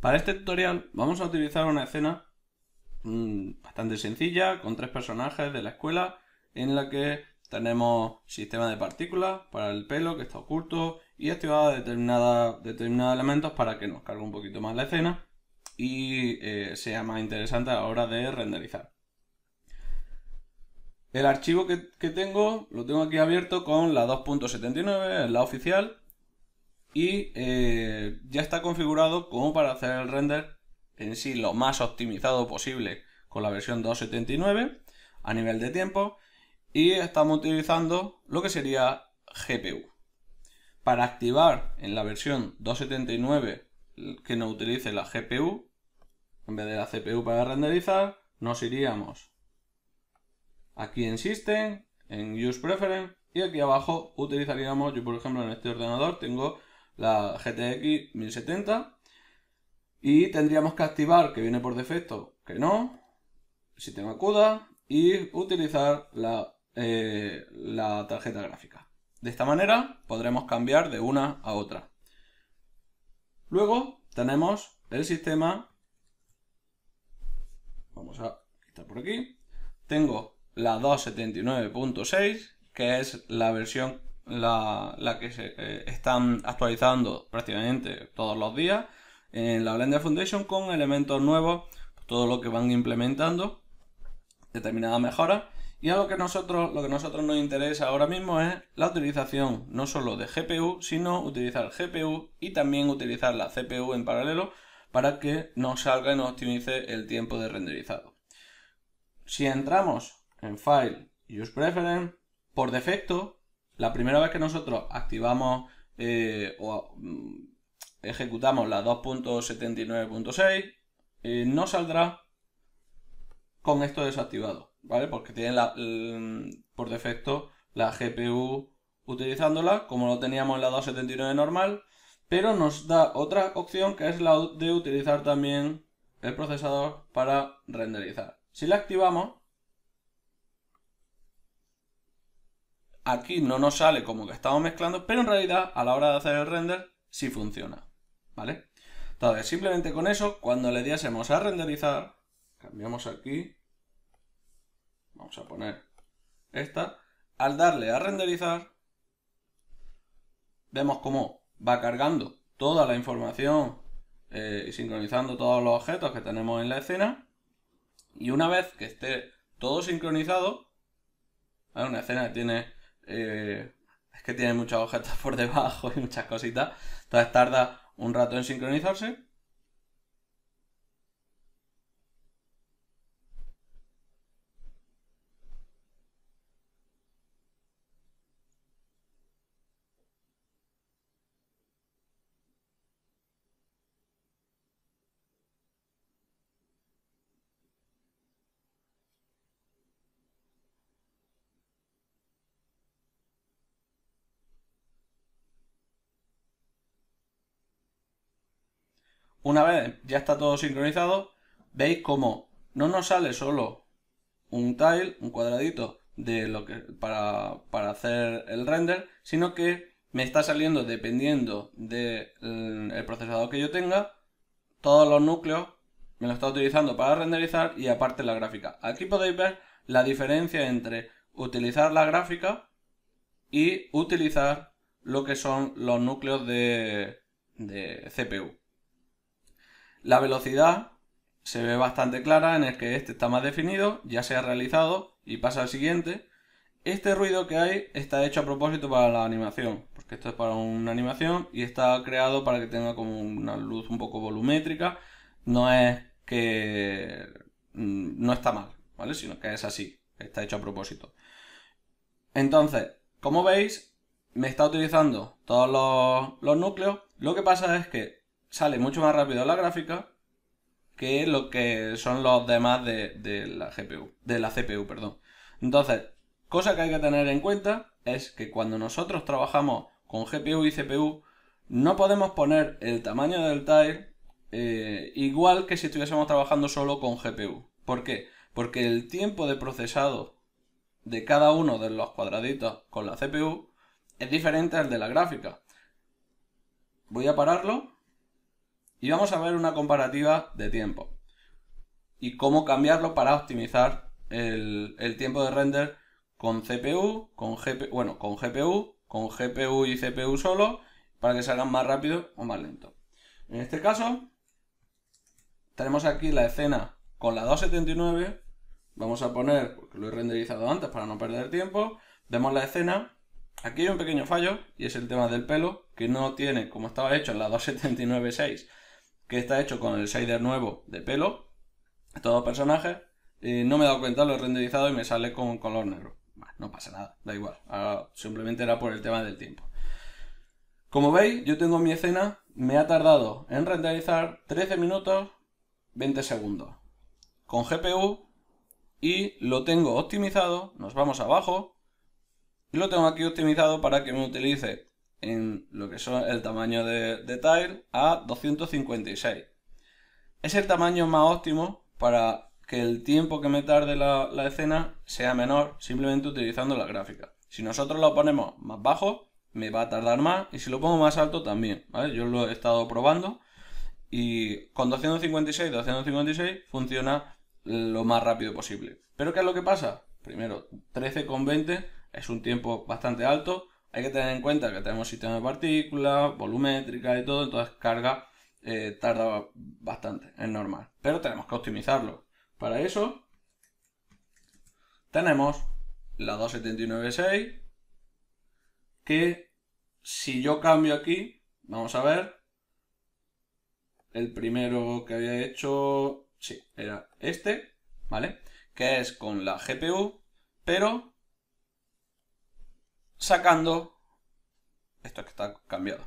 Para este tutorial vamos a utilizar una escena mm, bastante sencilla con tres personajes de la escuela en la que tenemos sistema de partículas para el pelo que está oculto y activada determinados elementos para que nos cargue un poquito más la escena y eh, sea más interesante a la hora de renderizar. El archivo que, tengo lo tengo aquí abierto con la 2.79, la oficial, y eh, ya está configurado como para hacer el render en sí lo más optimizado posible con la versión 2.79 a nivel de tiempo y estamos utilizando lo que sería GPU. Para activar en la versión 2.79 que no utilice la GPU, en vez de la CPU para renderizar, nos iríamos aquí en System, en Use Preference y aquí abajo utilizaríamos, yo por ejemplo en este ordenador tengo la GTX 1070 y tendríamos que activar que viene por defecto que no, sistema CUDA y utilizar la, eh, la tarjeta gráfica. De esta manera podremos cambiar de una a otra. Luego tenemos el sistema, vamos a quitar por aquí, tengo la 279.6 que es la versión la, que se eh, están actualizando prácticamente todos los días en la Blender Foundation con elementos nuevos, todo lo que van implementando, determinadas mejoras. Y a lo que nosotros, lo que nosotros nos interesa ahora mismo es la utilización no solo de GPU, sino utilizar GPU y también utilizar la CPU en paralelo para que nos salga y nos optimice el tiempo de renderizado. Si entramos en File, Use Preference, por defecto la primera vez que nosotros activamos eh, o mm, ejecutamos la 2.79.6, eh, no saldrá con esto desactivado, ¿vale? Porque tiene la, por defecto la GPU utilizándola, como lo teníamos en la 2.79 normal, pero nos da otra opción que es la de utilizar también el procesador para renderizar. Si la activamos, aquí no nos sale como que estamos mezclando, pero en realidad a la hora de hacer el render sí funciona, ¿vale? Entonces, simplemente con eso, cuando le diésemos a renderizar, cambiamos aquí, vamos a poner esta, al darle a renderizar, vemos cómo va cargando toda la información eh, y sincronizando todos los objetos que tenemos en la escena, y una vez que esté todo sincronizado, una escena que tiene eh, es que tiene muchos objetos por debajo y muchas cositas. Entonces tarda un rato en sincronizarse. Una vez ya está todo sincronizado, veis como no nos sale solo un tile, un cuadradito de lo que para, hacer el render, sino que me está saliendo dependiendo del mm, procesador que yo tenga, todos los núcleos me lo está utilizando para renderizar y aparte la gráfica. Aquí podéis ver la diferencia entre utilizar la gráfica y utilizar lo que son los núcleos de, de CPU. La velocidad se ve bastante clara en el que este está más definido, ya se ha realizado y pasa al siguiente. Este ruido que hay está hecho a propósito para la animación, porque esto es para una animación y está creado para que tenga como una luz un poco volumétrica. No es que mm, no está mal, ¿vale? Sino que es así, está hecho a propósito. Entonces, como veis, me está utilizando todos los, los núcleos. Lo que pasa es que sale mucho más rápido la gráfica que lo que son los demás de, la GPU, de la CPU, perdón. Entonces, cosa que hay que tener en cuenta es que cuando nosotros trabajamos con GPU y CPU, no podemos poner el tamaño del tile eh, igual que si estuviésemos trabajando solo con GPU. ¿Por qué? Porque el tiempo de procesado de cada uno de los cuadraditos con la CPU es diferente al de la gráfica. Voy a pararlo y vamos a ver una comparativa de tiempo y cómo cambiarlo para optimizar el, tiempo de render con CPU, con GPU, bueno, con GPU, con GPU y CPU solo, para que salgan más rápido o más lento. En este caso, tenemos aquí la escena con la 279. Vamos a poner, porque lo he renderizado antes para no perder tiempo, vemos la escena. Aquí hay un pequeño fallo, y es el tema del pelo, que no tiene, como estaba hecho en la 279.6, que está hecho con el shader nuevo de pelo, todos personajes. no me he dado cuenta, lo he renderizado y me sale con color negro. no pasa nada, da igual. simplemente era por el tema del tiempo. Como veis, yo tengo mi escena, me ha tardado en renderizar 13 minutos 20 segundos. Con GPU y lo tengo optimizado, nos vamos abajo, y lo tengo aquí optimizado para que me utilice en lo que son el tamaño de, de tile a 256. Es el tamaño más óptimo para que el tiempo que me tarde la, escena sea menor simplemente utilizando la gráfica. Si nosotros lo ponemos más bajo, me va a tardar más y si lo pongo más alto también, Yo lo he estado probando y con 256, 256 funciona lo más rápido posible. Pero ¿qué es lo que pasa? Primero, 13,20 es un tiempo bastante alto. Hay que tener en cuenta que tenemos sistema de partículas, volumétrica y todo, entonces carga eh, tarda bastante, es normal. Pero tenemos que optimizarlo. Para eso tenemos la 279.6 que si yo cambio aquí, vamos a ver, el primero que había hecho, sí, era este, ¿vale? Que es con la GPU, pero sacando, esto que está cambiado,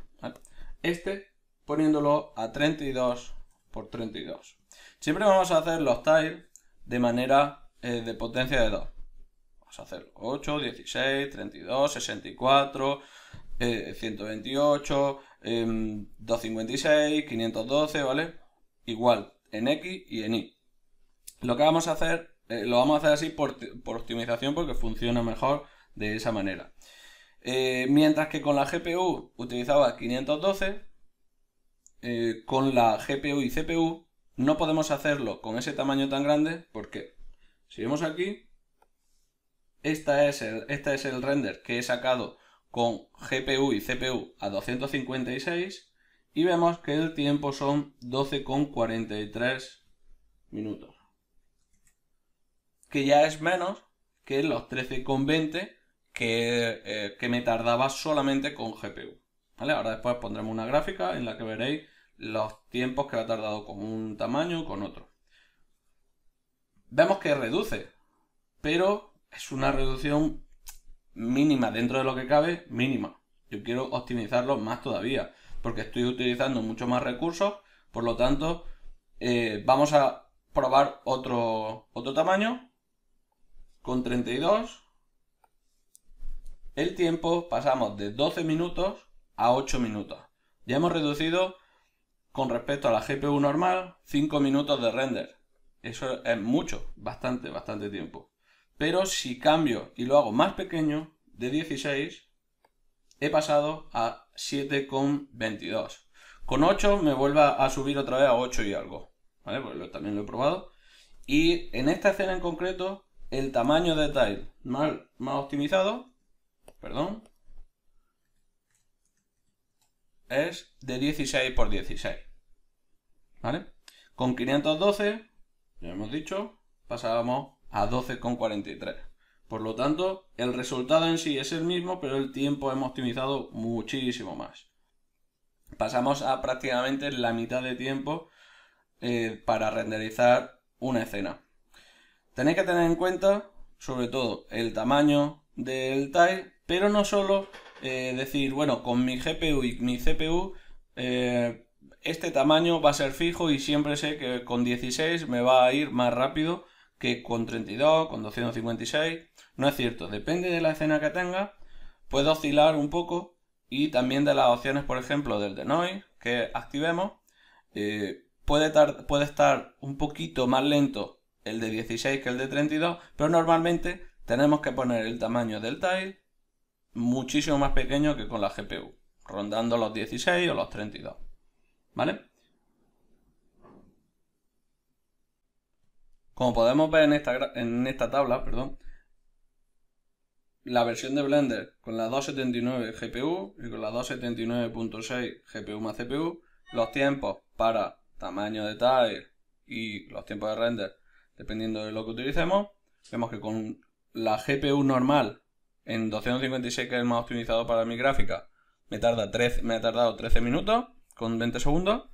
Este poniéndolo a 32 por 32. Siempre vamos a hacer los tiles de manera eh, de potencia de 2. Vamos a hacer 8, 16, 32, 64, 128, 256, 512, ¿vale? Igual en X y en Y. Lo que vamos a hacer, eh, lo vamos a hacer así por, optimización porque funciona mejor de esa manera. Eh, mientras que con la GPU utilizaba 512, eh, con la GPU y CPU no podemos hacerlo con ese tamaño tan grande porque si vemos aquí, esta es el, este es el render que he sacado con GPU y CPU a 256 y vemos que el tiempo son 12,43 minutos. Que ya es menos que los 13,20 que, eh, que me tardaba solamente con GPU. Ahora después pondremos una gráfica en la que veréis los tiempos que ha tardado con un tamaño con otro. Vemos que reduce, pero es una reducción mínima dentro de lo que cabe, mínima. Yo quiero optimizarlo más todavía, porque estoy utilizando mucho más recursos, por lo tanto, eh, vamos a probar otro, otro tamaño con 32. El tiempo pasamos de 12 minutos a 8 minutos. Ya hemos reducido con respecto a la GPU normal 5 minutos de render. Eso es mucho, bastante, bastante tiempo. Pero si cambio y lo hago más pequeño, de 16, he pasado a 7,22. Con 8 me vuelve a subir otra vez a 8 y algo. Pues también lo he probado. Y en esta escena en concreto, el tamaño de tile más, más optimizado, perdón, es de 16 por 16. ¿Vale? Con 512, ya hemos dicho, pasábamos a 12,43. Por lo tanto, el resultado en sí es el mismo, pero el tiempo hemos optimizado muchísimo más. Pasamos a prácticamente la mitad de tiempo eh, para renderizar una escena. Tenéis que tener en cuenta, sobre todo, el tamaño del tile, pero no solo eh, decir, bueno, con mi GPU y mi CPU, eh, este tamaño va a ser fijo y siempre sé que con 16 me va a ir más rápido que con 32, con 256. No es cierto, depende de la escena que tenga, puede oscilar un poco y también de las opciones, por ejemplo, del denoise que activemos. Eh, puede, puede estar un poquito más lento el de 16 que el de 32, pero normalmente tenemos que poner el tamaño del tile muchísimo más pequeño que con la GPU, rondando los 16 o los 32. ¿Vale? Como podemos ver en esta, en esta tabla, perdón, la versión de Blender con la 279 GPU y con la 279.6 GPU más CPU, los tiempos para tamaño de tile y los tiempos de render, dependiendo de lo que utilicemos, vemos que con la GPU normal en 256, que es el más optimizado para mi gráfica, me, tarda 13, me ha tardado 13 minutos con 20 segundos.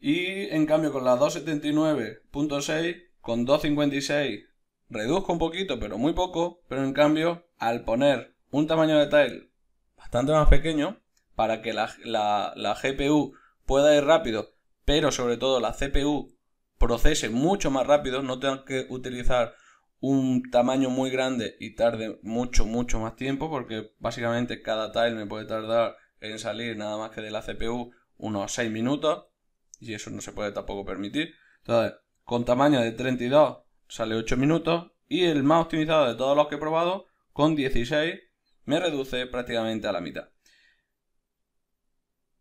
Y en cambio con la 279.6, con 256 reduzco un poquito, pero muy poco, pero en cambio, al poner un tamaño de tile bastante más pequeño, para que la, la, GPU pueda ir rápido, pero sobre todo la CPU procese mucho más rápido, no tengo que utilizar un tamaño muy grande y tarde mucho, mucho más tiempo, porque básicamente cada tile me puede tardar en salir nada más que de la CPU unos 6 minutos, y eso no se puede tampoco permitir. Entonces, con tamaño de 32 sale 8 minutos y el más optimizado de todos los que he probado con 16 me reduce prácticamente a la mitad.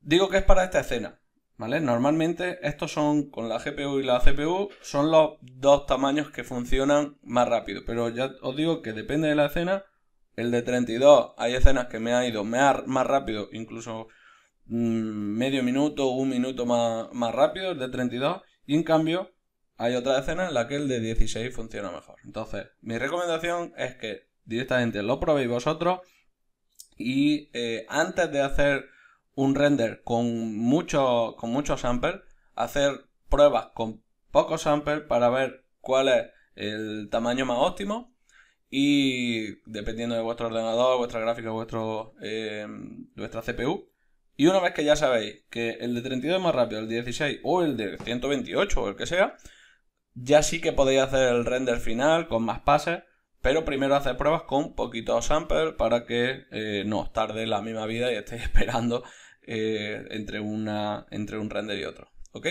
Digo que es para esta escena, ¿vale? Normalmente estos son con la GPU y la CPU son los dos tamaños que funcionan más rápido, pero ya os digo que depende de la escena. El de 32 hay escenas que me ha ido más rápido, incluso mm, medio minuto, un minuto más, más rápido, el de 32, y en cambio hay otra escena en la que el de 16 funciona mejor. Entonces, mi recomendación es que directamente lo probéis vosotros y eh, antes de hacer un render con mucho, con muchos samples, hacer pruebas con pocos samples para ver cuál es el tamaño más óptimo y dependiendo de vuestro ordenador, vuestra gráfica, vuestro, eh, vuestra CPU. Y una vez que ya sabéis que el de 32 es más rápido, el de 16 o el de 128 o el que sea, ya sí que podéis hacer el render final con más pases, pero primero hacer pruebas con poquitos samples para que eh, no os tarde la misma vida y estéis esperando eh, entre, una, entre un render y otro. ¿Ok?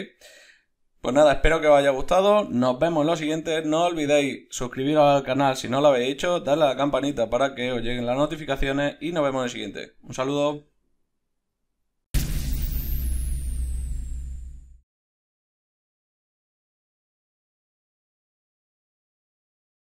Pues nada, espero que os haya gustado. Nos vemos en lo siguiente. No olvidéis suscribiros al canal si no lo habéis hecho, darle a la campanita para que os lleguen las notificaciones y nos vemos en el siguiente. Un saludo.